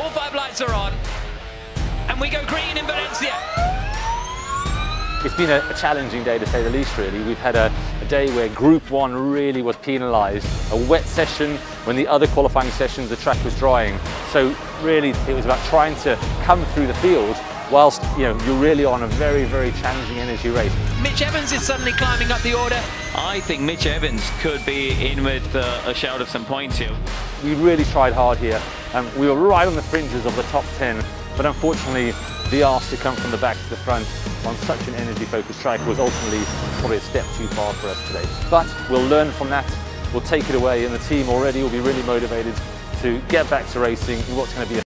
All five lights are on. And we go green in Valencia. It's been a, a, challenging day to say the least really. We've had a, a, day where Group 1 really was penalised, a wet session when the other qualifying sessions the track was drying. So really it was about trying to come through the field whilst you know you're really on a very very challenging energy race. Mitch Evans is suddenly climbing up the order. I think Mitch Evans could be in with uh, a shout of some points here. We really tried hard here. Um, we were right on the fringes of the top 10 but unfortunately the ask to come from the back to the front on such an energy focused track was ultimately probably a step too far for us today. But we'll learn from that, we'll take it away and the team already will be really motivated to get back to racing in what's going to be a